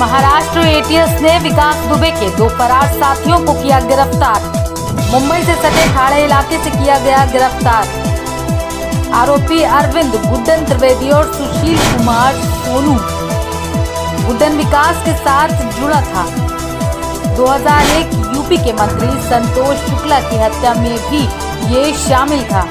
Maharashtra ATS ने विकास दुबे के दो फरार साथियों को किया गिरफ़्तार। मुंबई से सटे ठाणे इलाके से किया गया गिरफ़्तार। आरोपी अरविंद गुड्डन त्रिवेदी और सुशील कुमार सोनू। गुड्डन विकास के साथ जुड़ा था। 2001 यूपी के मंत्री संतोष शुक्ला की हत्या में भी ये शामिल था।